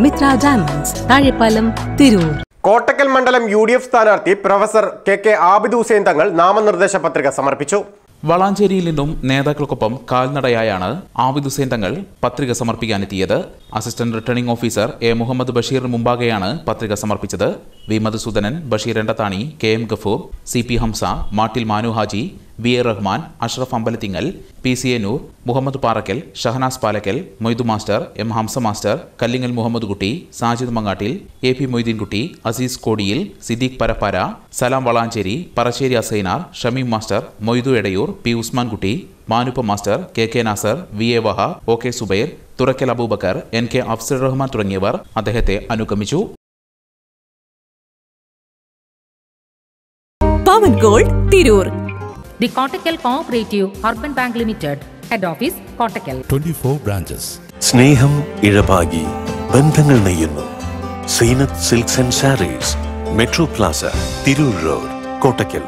Mitra diamonds. Thazhepalam Tirur. Kottakkal മണ്ഡലം U D F സ്ഥാനാർത്ഥി professor K K Abid Hussain Thangal നാമനിർദ്ദേശ പത്രിക സമർപ്പിച്ചു. വളാഞ്ചേരിയിൽ നിന്നും നേതാക്കൾക്കൊപ്പം കാൽനടയായാണ് ആബിദ് ഹുസൈൻ തങ്ങൾ പത്രിക സമർപ്പിക്കാനെത്തിയത്. Assistant returning officer A Muhammad ബഷീറിന് മുമ്പാകെയാണ് പത്രിക സമർപ്പിച്ചത്. V Madhusoodanan Basheer Randathani K M Gafoor C P Hamsa Mattil Manuhaji V A Rahman Ashraf Ambalathingal P C A Noor Muhammad Parakkal Shahanas Palakkal Moithu master M Hamsa master Kallingal Muhammad Kutty Sajid Mangattil A P Moideenkutty Aziz Kodiyil Siddique Parappara Salam Valanchery Parassery Asainar Shameem master Moithu Edayur P Usmankutty Manuppa master K K Nasar V A Vaha O K Subair Thurakkal Aboobacker N K Afsar Rahman തുടങ്ങിയവർ അദ്ദേഹത്തെ അനുഗമിച്ചു. Pavan gold Tirur the Kottakkal cooperative urban bank limited head office Kottakkal twenty four branches സ്നേഹം ഇഴപാകി ബന്ധങ്ങൾ നെയ്യുന്നു. Zeenath silks and sarees metro plaza Tirur road Kottakkal.